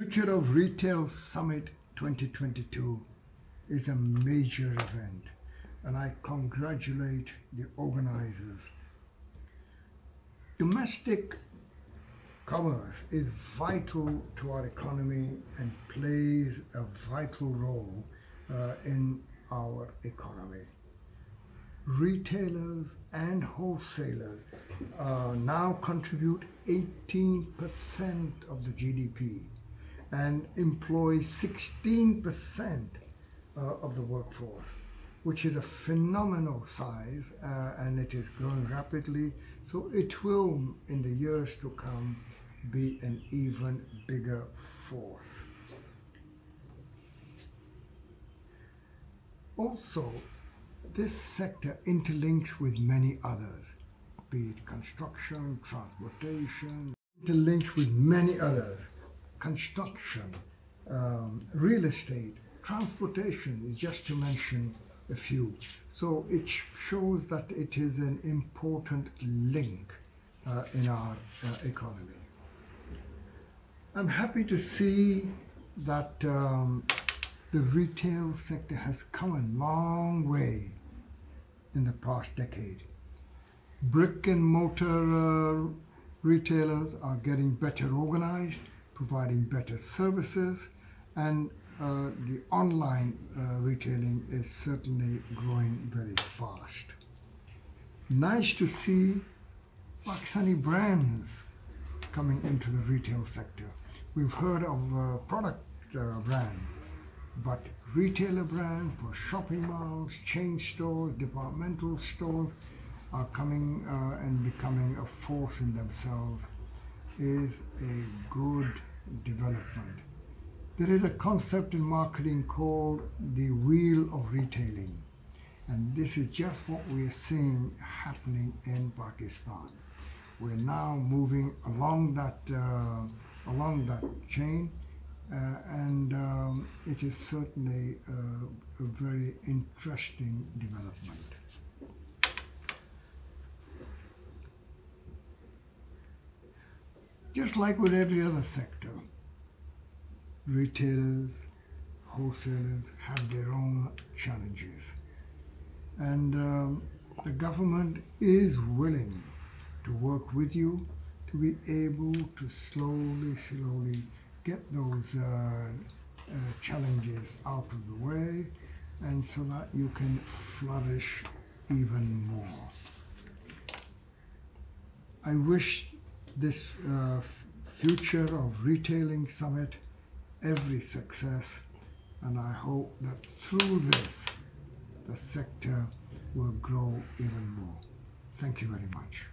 Future of Retail Summit 2022 is a major event and I congratulate the organizers. Domestic commerce is vital to our economy and plays a vital role uh, in our economy. Retailers and wholesalers uh, now contribute 18% of the GDP and employ 16% uh, of the workforce, which is a phenomenal size uh, and it is growing rapidly. So it will, in the years to come, be an even bigger force. Also, this sector interlinks with many others, be it construction, transportation, interlinks with many others, construction, um, real estate, transportation is just to mention a few. So it shows that it is an important link uh, in our uh, economy. I'm happy to see that um, the retail sector has come a long way in the past decade. Brick and mortar uh, retailers are getting better organized, providing better services, and uh, the online uh, retailing is certainly growing very fast. Nice to see Pakistani brands coming into the retail sector. We've heard of uh, product uh, brand, but retailer brand for shopping malls, chain stores, departmental stores are coming uh, and becoming a force in themselves is a good development. There is a concept in marketing called the wheel of retailing. And this is just what we are seeing happening in Pakistan. We're now moving along that, uh, along that chain uh, and um, it is certainly uh, a very interesting development. Just like with every other sector, retailers, wholesalers have their own challenges. And um, the government is willing to work with you to be able to slowly, slowly get those uh, uh, challenges out of the way and so that you can flourish even more. I wish this uh, future of retailing summit every success and I hope that through this the sector will grow even more. Thank you very much.